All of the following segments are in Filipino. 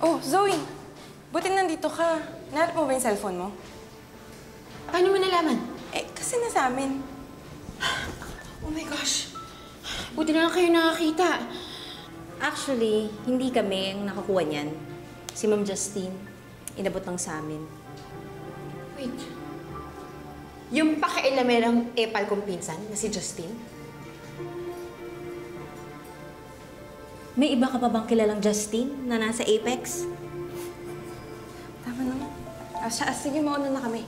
Oh, Zoe! Buti nandito ka. Nahanap mo ba yung cellphone mo? Paano mo nalaman? Eh, kasi nasa amin. Oh my gosh. Buti na lang kayo nakakita. Actually, hindi kami ang nakakuha niyan. Si Ma'am Justine, inabot lang sa amin. Wait. Yung pakialamerang epal kong pinsan na si Justine? May iba ka pa bang kilalang Justine na nasa Apex? Tama na. Ah, siya, ah, sige, mauna na kami.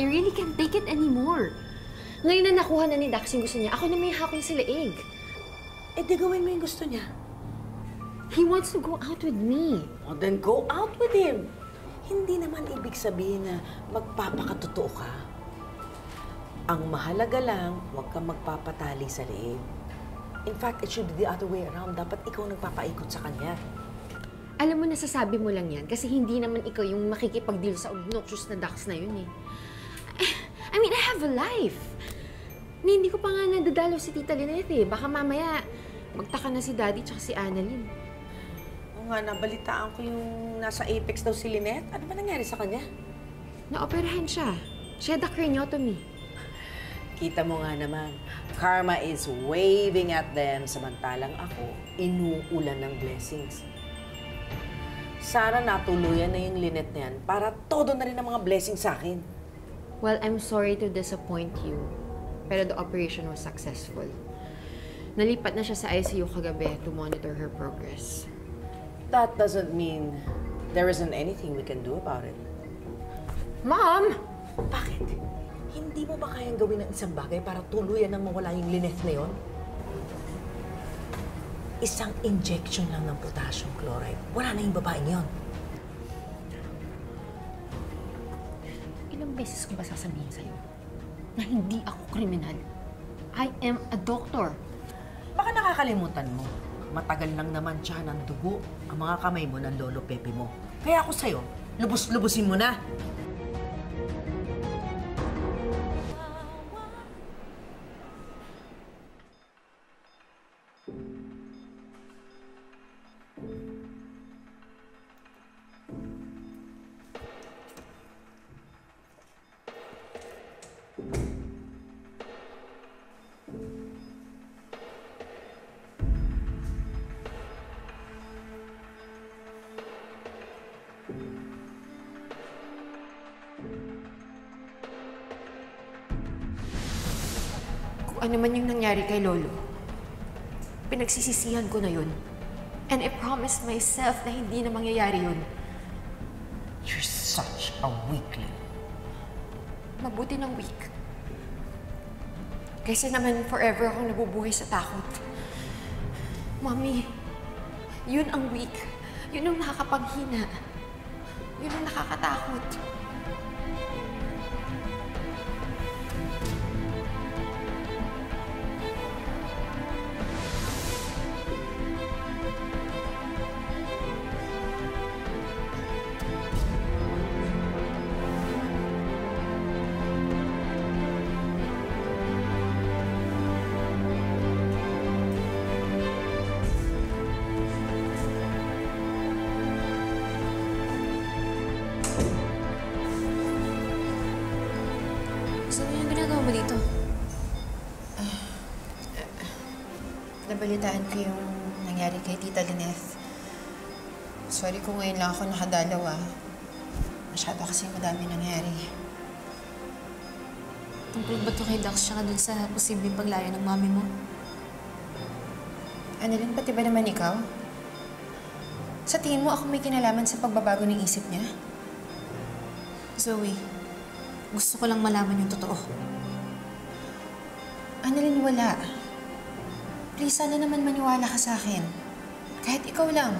I really can't take it anymore. Ngayon na nakuha na ni Dax yung gusto niya, ako na may hakol sa leeg. Eh, di gawin mo yung gusto niya. He wants to go out with me. O, then go out with him. Hindi naman ibig sabihin na magpapakatotoo ka. Ang mahalaga lang, huwag kang magpapatali sa leeg. In fact, it should be the other way around. Dapat ikaw nagpapaikot sa kanya. Alam mo, nasasabi mo lang yan kasi hindi naman ikaw yung makikipag-deal sa obnoxious na Dax na yun eh. I mean, I have a life. Ni, hindi ko pa nga nadadalaw si Tita Lynette eh. Baka mamaya magtaka na si Daddy tsaka si Annalyn. Oo nga, nabalitaan ko yung nasa Apex daw si Lynette. Ano ba nangyari sa kanya? Naoperahan siya. She had a craniotomy. Kita mo nga naman, karma is waving at them samantalang ako, inuulan ng blessings. Sana natuluyan na yung Lynette na yan para todo na rin ang mga blessings sa akin. Well, I'm sorry to disappoint you. Pero the operation was successful. Nalipat na siya sa ICU kagabi to monitor her progress. That doesn't mean there isn't anything we can do about it. Mom! Bakit? Hindi mo ba kayang gawin ng isang bagay para tuluyan na mawala yung Lynette na yon? Isang injection lang ng potassium chloride. Wala na yung babaeng yon. Beses ko ba sasabihin sa'yo na hindi ako kriminal? I am a doctor. Baka nakakalimutan mo. Matagal lang naman siya ng dugo ang mga kamay mo ng lolo Pepe mo. Kaya ako sa'yo, lubos-lubusin mo na. Kung ano man yung nangyari kay Lolo, pinagsisisihan ko na yun. And I promised myself na hindi na mangyayari yun. You're such a weakling. Mabuti ng weak. Kaysa naman forever akong nabubuhay sa takot. Mommy, yun ang weak. Yun ang nakakapaghina. Yun ang nakakatakot. Nabalitaan ko yung nangyari kay Tita Lynette. Sorry kung ngayon lang ako nakadalaw ah. Masyado kasi madami nangyari. Tungkol ba to kay Dax tsaka dun sa posibleng paglayo ng mami mo? Annalyn, pati ba naman ikaw? Sa tingin mo ako may kinalaman sa pagbabago ng isip niya? Zoe, gusto ko lang malaman yung totoo. Annalyn, wala. Please, sana naman maniwala ka sa akin. Kahit ikaw lang.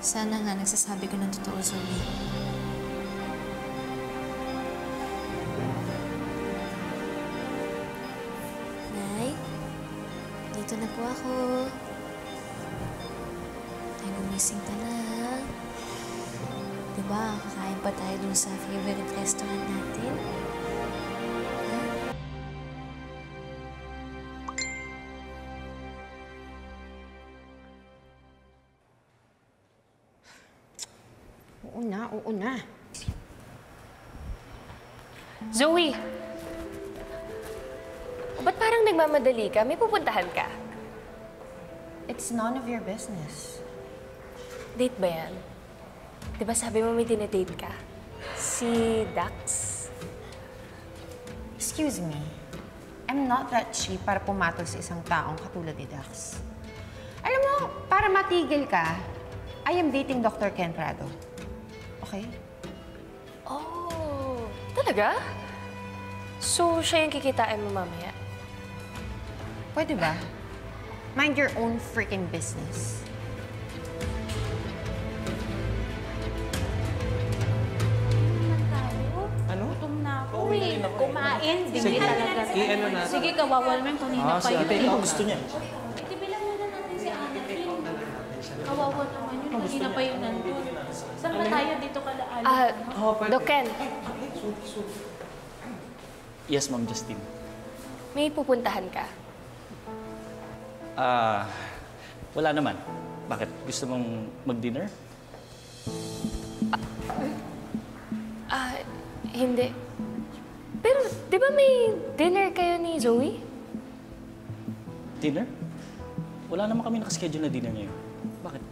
Sana nga nagsasabi ko ng totoo, Zoe. Nay, dito na po ako. Nagumising ka na, ha? Diba, kakain pa tayo dun sa favorite restaurant natin? Oo na, oo na. Zoe! Ba't parang nagmamadali ka? May pupuntahan ka? It's none of your business. Date ba yan? Di ba sabi mo may dinedate ka? Si Dax? Excuse me. I'm not that cheap para pumatol sa isang taong katulad ni Dax. Alam mo, para matigil ka, I am dating Dr. Ken Prado. Okay? Oh, talaga? So, siya yung kikitain mo mamaya? Pwede ba? Mind your own freaking business. Uy, kumain. Bigli talaga. I-ano natin. Sige, kawawa naman kanina Ah, pa si yun. ate, ikaw gusto niya. Ito, bilang muna natin si Anakin. Kawawa naman yun. Kanina pa yun nandun. Saan ba tayo dito kalaalan? Ah, Doc Ken, Yes, Ma'am Justine. may pupuntahan ka? Ah, wala naman. Bakit? Gusto mong mag-dinner? Ah, hindi. Pero, di ba may dinner kayo ni Zoe? Dinner? Wala naman kami nakaschedule na dinner ngayon. Bakit?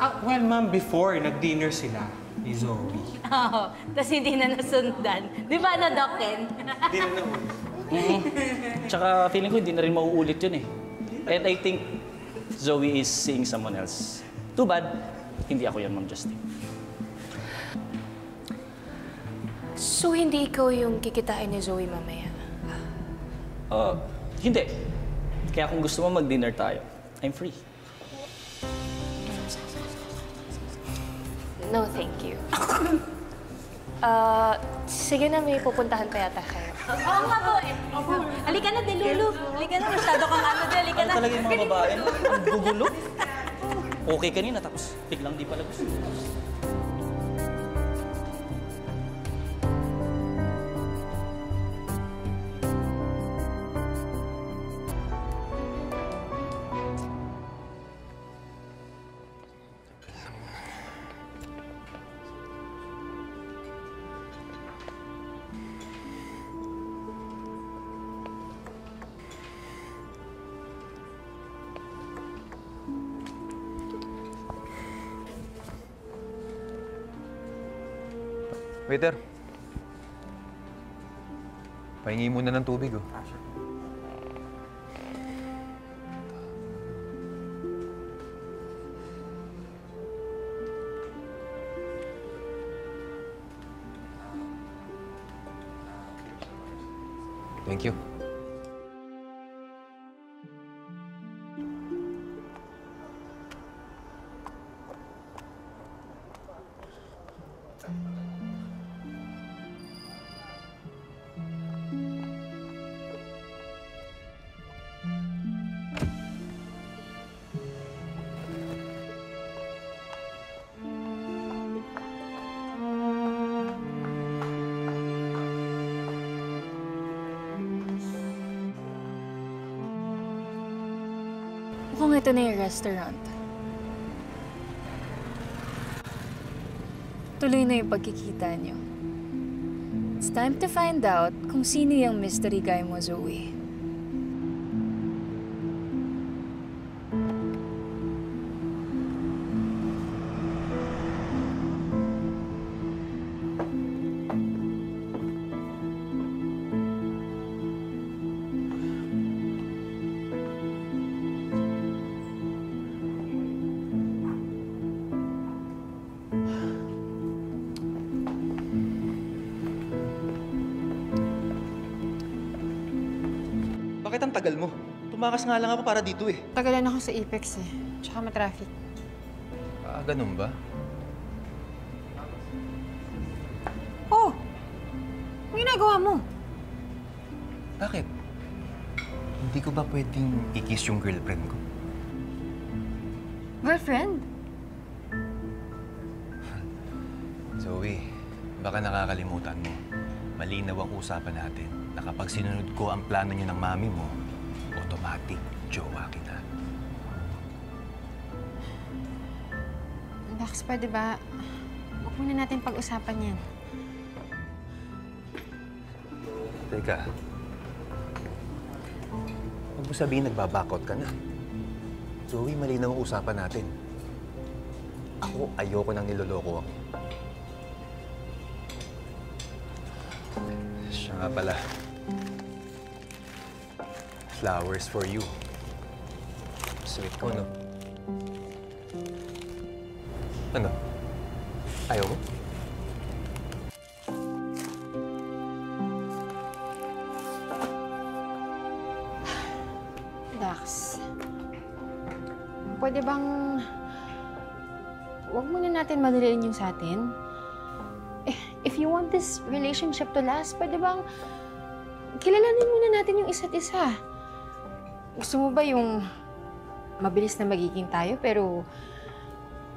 Ah, well, ma'am, before, nag-dinner sila ni Zoe. Oo. Tapos hindi na nasundan. Di ba na, Doc Ken? Hindi na naman. Tsaka feeling ko hindi na rin mauulit yun eh. And I think Zoe is seeing someone else. Too bad, hindi ako yan, Ma'am Justine. So, hindi ikaw yung kikitain ni Zoe mamaya? Uh, hindi. Kaya kung gusto mo mag-dinner tayo, I'm free. No, thank you. Ah, sige na, may pupuntahan pa yata kayo. Oo nga po eh. Halika na, Delulu. Halika na, masyado kang ano, dyan. Halika Ano na. talaga yung mga babae, no? Ang gugulo. Okay kanina, tapos biglang di pala gusto. Waiter. Pahingi muna ng tubig, oh. Thank you. Ito na yung restaurant. Tuloy na yung pagkikita niyo. It's time to find out kung sino yung mystery guy mo, Zoe. Bakit ang tagal mo? Tumakas nga lang ako para dito eh. Tagalan ako sa Apex eh. Tsaka matraffic. Ah, ganun ba? Oh! Ang ginagawa mo? Bakit? Hindi ko ba pwedeng i-kiss yung girlfriend ko? Girlfriend? Zoe, baka nakakalimutan mo. Malinaw ang usapan natin na kapag sinunod ko ang plano niyo ng mami mo, automatic jowa kita. Dax, pwede ba? Huwag muna natin pag-usapan yan. Teka. Huwag mo sabihin nagbabakot ka na. Zoe, malinaw ang usapan natin. Ako, ayoko nang niloloko ako. Siya nga pala. Flowers for you. Sweet ko, no? Ano? Ayaw mo? Dax, pwede bang... Huwag muna natin madaliin yung sa atin? You want this relationship to last, pwede bang kilalanin muna natin yung isa't isa? Gusto mo ba yung mabilis na magiging tayo, pero...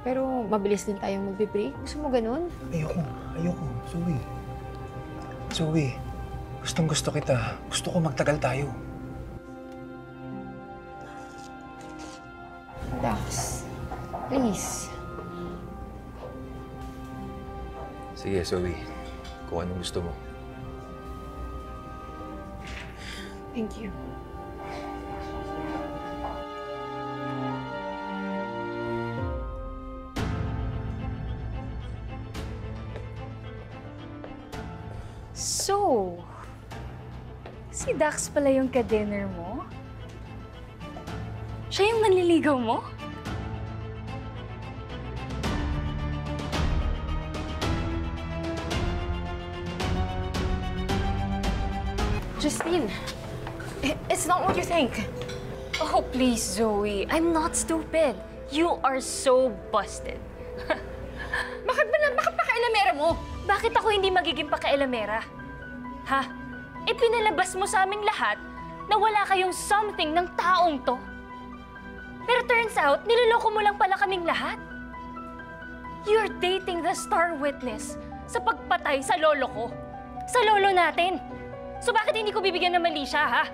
Pero mabilis din tayong magbe-break? Gusto mo ganun? Ayoko. Ayoko. Zoe. Zoe. Gustong gusto kita. Gusto ko magtagal tayo. Dax, please. Sige, Zoe. Kung anong gusto mo. Thank you. So, si Dax pala yung ka-dinner mo? Siya yung manliligaw mo? Justine, it's not what you think. Oh, please, Zoe. I'm not stupid. You are so busted. Bakit ba na, bakit pa kailamera mo? Bakit ako hindi magiging pakailamera? Ha? Ipinalabas mo sa aming lahat na wala kayong something ng taong to. Pero turns out, niloloko mo lang pala kaming lahat. You're dating the star witness sa pagpatay sa lolo ko. Sa lolo natin. So bakit hindi ko bibigyan ng mali siya, ha?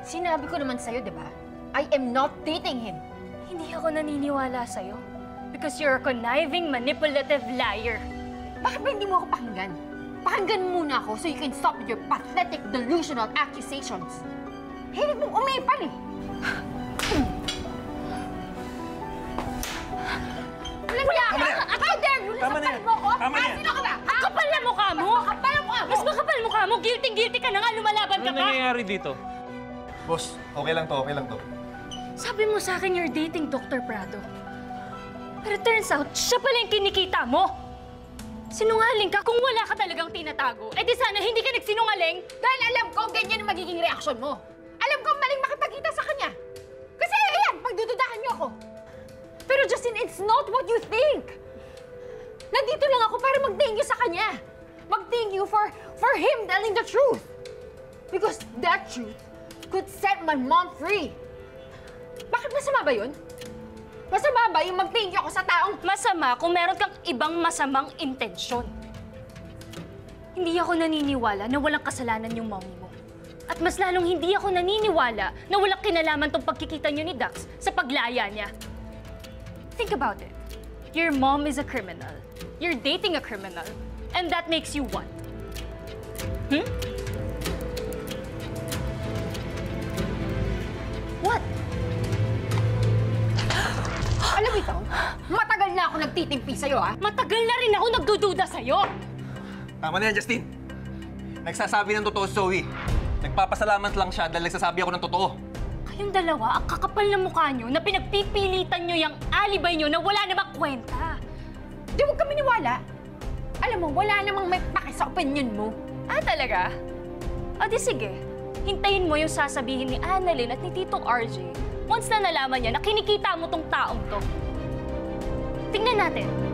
Sinabi ko naman sa'yo, di ba? I am not dating him. Hindi ako naniniwala sa'yo. Because you're a conniving, manipulative liar. Bakit ba hindi mo ako pakinggan? Pakinggan mo muna ako so you can stop with your pathetic, delusional accusations. Hilig mong umipal eh. Walang niya ka! How dare you! Tama na Nasaktan yan. mo ako? Tama na Ah, yan. Mo! Guilty-guilty ka na nga! Lumalaban ka Ano pa! nangyayari dito? Boss, okay lang to, okay lang to. Sabi mo sa akin you're dating Dr. Prado. Pero turns out, siya pala yung kinikita mo. Sinungaling ka kung wala ka talagang tinatago. Eh di sana hindi ka nagsinungaling. Dahil alam ko ganyan ang magiging reaksyon mo. Alam ko maling makipagkita sa kanya. Kasi ayan, pagdududahan niyo ako. Pero Justin, it's not what you think. Nandito lang ako para mag-thank you sa kanya. Mag-thank you for, for him telling the truth. Because that truth could set my mom free. Bakit masama ba yun? Masama ba yung mag-thank you ako sa taong Masama kung meron kang ibang masamang intensyon. Hindi ako naniniwala na walang kasalanan yung mommy mo. At mas lalong hindi ako naniniwala na walang kinalaman tong pagkikita niyo ni Dax sa paglaya niya. Think about it. Your mom is a criminal. You're dating a criminal. And that makes you what? Hmm? What? Alam mo ito, matagal na ako nagtitimpi sa'yo, ha? Matagal na rin ako nagdududa sa'yo! Tama na yan, Justin. Nagsasabi ng totoo si Zoe. Nagpapasalamat lang siya dahil nagsasabi ako ng totoo. Kayong dalawa, ang kakapal na mukha nyo na pinagpipilitan nyo yung alibay nyo na wala namang kwenta. Di huwag kami niwala. Alam mo, wala namang may pake sa opinion mo. Ah, talaga? O di sige, hintayin mo yung sasabihin ni Annalyn at ni Tito RJ once na nalaman niya na kinikita mo tong taong to. Tingnan natin.